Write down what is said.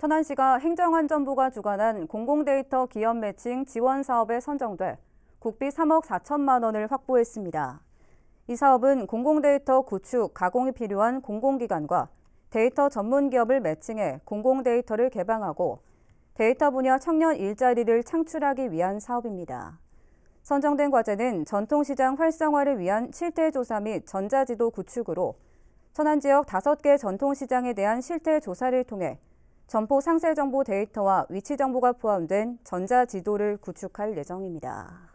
천안시가 행정안전부가 주관한 공공데이터 기업 매칭 지원 사업에 선정돼 국비 3억 4천만 원을 확보했습니다. 이 사업은 공공데이터 구축, 가공이 필요한 공공기관과 데이터 전문 기업을 매칭해 공공데이터를 개방하고 데이터 분야 청년 일자리를 창출하기 위한 사업입니다. 선정된 과제는 전통시장 활성화를 위한 실태 조사 및 전자지도 구축으로 천안 지역 5개 전통시장에 대한 실태 조사를 통해 점포 상세 정보 데이터와 위치 정보가 포함된 전자 지도를 구축할 예정입니다.